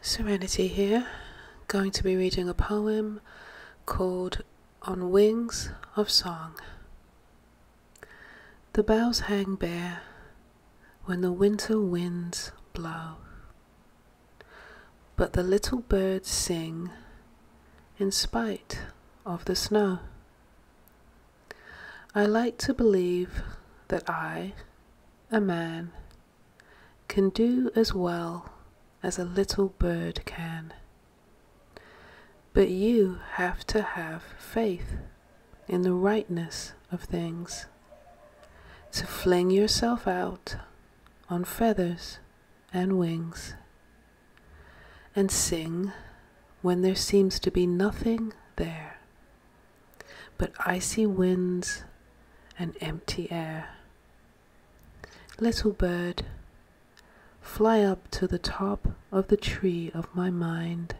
Serenity here, going to be reading a poem called On Wings of Song. The boughs hang bare when the winter winds blow, but the little birds sing in spite of the snow. I like to believe that I, a man, can do as well as a little bird can. But you have to have faith in the rightness of things, to fling yourself out on feathers and wings, and sing when there seems to be nothing there but icy winds and empty air. Little bird, fly up to the top of the tree of my mind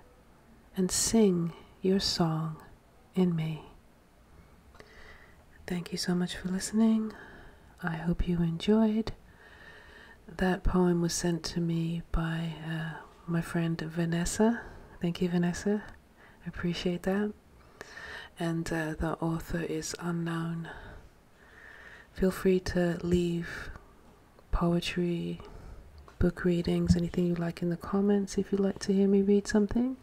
and sing your song in me. Thank you so much for listening. I hope you enjoyed. That poem was sent to me by uh, my friend Vanessa. Thank you, Vanessa. I appreciate that. And uh, the author is unknown. Feel free to leave poetry, book readings, anything you like in the comments if you'd like to hear me read something.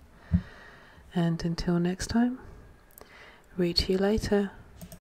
And until next time, read to you later.